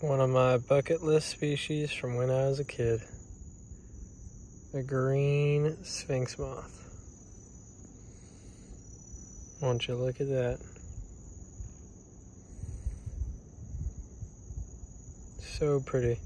One of my bucket list species from when I was a kid. The green sphinx moth. Won't you look at that? So pretty.